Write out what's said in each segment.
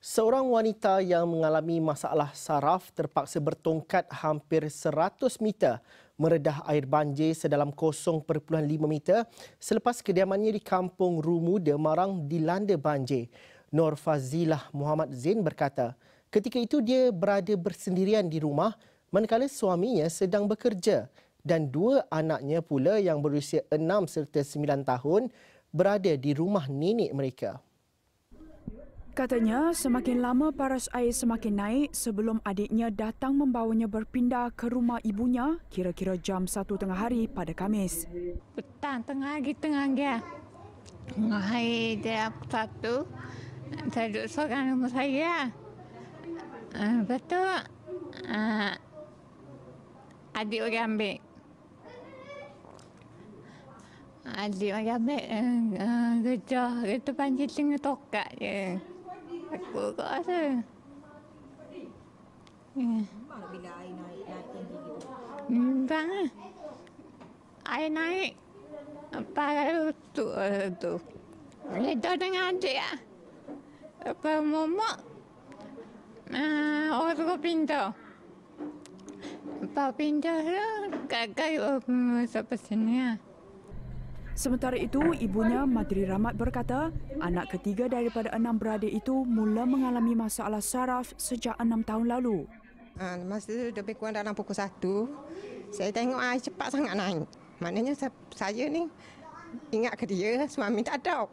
Seorang wanita yang mengalami masalah saraf terpaksa bertongkat hampir 100 meter meredah air banjir sedalam 0.5 meter selepas kediamannya di Kampung Rumuda Marang dilanda banjir. Nur Fazilah Muhammad Zain berkata, ketika itu dia berada bersendirian di rumah manakala suaminya sedang bekerja dan dua anaknya pula yang berusia 6 serta 9 tahun berada di rumah nenek mereka. Katanya semakin lama paras air semakin naik sebelum adiknya datang membawanya berpindah ke rumah ibunya kira-kira jam satu tengah hari pada Kamis. Petang tengah hari tengah dia. Tengah hari dia satu. Saya duduk seorang rumah saya. Uh, lepas tu, uh, adik orang ambil. Adik orang ambil uh, kerja. Kereta banjir tengah tokak je. Aku kok rasa. Ya. bila air naik, naik tinggi gitu? Memang lah. Air naik. Apa tu tu. Itu dengan adik lah. Apa momok. Uh, orang pintu. Apa pintu tu. Kakak sampai sini lah. Sementara itu, ibunya Madri Rahmat berkata, anak ketiga daripada enam beradik itu mula mengalami masalah saraf sejak enam tahun lalu. Ha, masa itu lebih kurang dalam pukul satu, saya tengok air cepat sangat naik. Maknanya saya ni ingat ke dia, suami tak ada.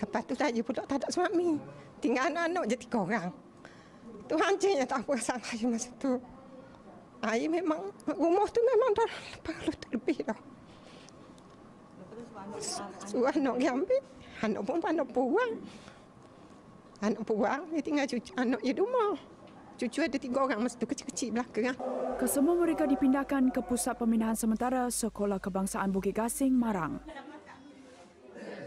Lepas tu saya pula tak ada suami. Tinggal anak-anak je tiga orang. Itu hancurnya tak perasaan saya masa tu. Air memang, rumah tu memang dah lebih dah. Suruh anak dia ambil. Anak pun anak puang. Anak puang, dia tinggal cucu anak dia rumah. Cucu ada tiga orang masa tu kecil-kecil belakang. Kesemua mereka dipindahkan ke pusat pemindahan sementara Sekolah Kebangsaan Bukit Gasing, Marang.